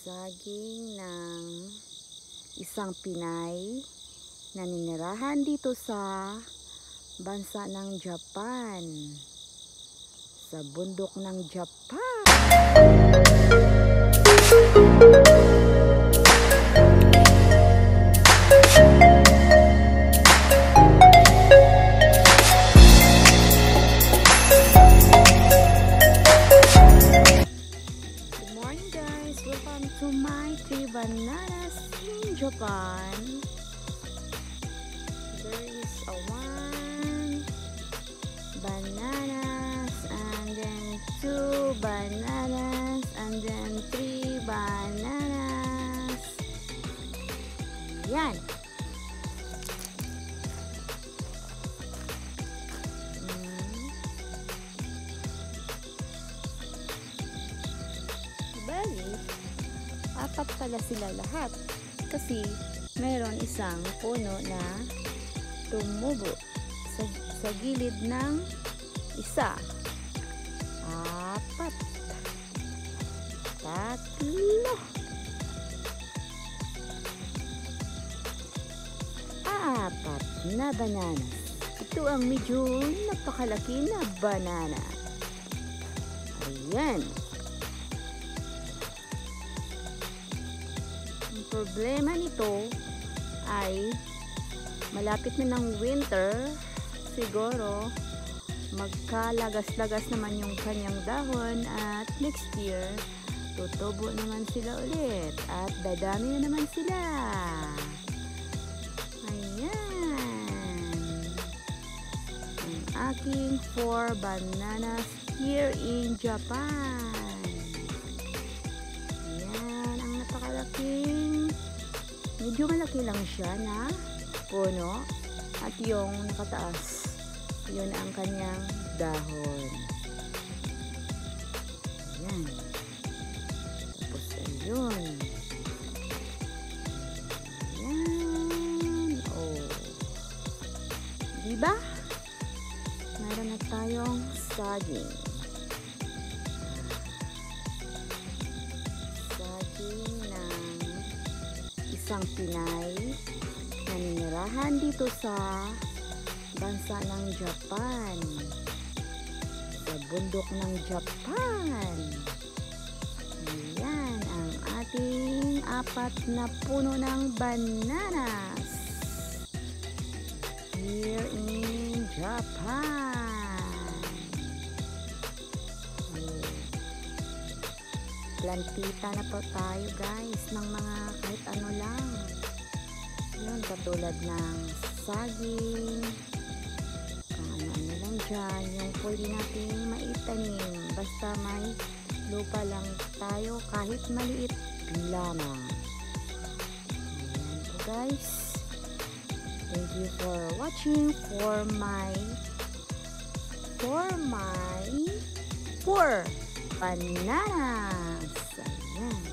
saging ng isang Pinay na ninirahan dito sa bansa ng Japan. Sa bundok ng Japan. To my three bananas in Japan. There is a one bananas and then two bananas and then three bananas. Yan. Apat pala sila lahat. Kasi meron isang puno na tumubo sa, sa gilid ng isa. Apat. Tatlo. Apat na banana. Ito ang medyo napakalaki na banana. Ayan. Problema nito ay malapit na ng winter, siguro magkalagas-lagas naman yung kanyang dahon at next year tutubo naman sila ulit at dadami na naman sila. Ayan. Ang aking four bananas here in Japan. Ayan, ang napakalaking medyo malaki lang siya na puno at yung nakataas yun ang kanyang dahon. Ayan. Tapos ayun. Ayan. Oh. Diba? Meron na tayong saging isang Pinay na ninirahan dito sa bansa ng Japan. Sa bundok ng Japan. Ayan ang ating apat na puno ng bananas. Here in Japan. Plantita na po tayo guys ng mga kahit ano lang. Yun, katulad ng saging, kung ano-ano lang dyan, yung pwede natin maitanim. Basta may lupa lang tayo kahit maliit lamang. Ayan guys. Thank you for watching for my for my for banana. move.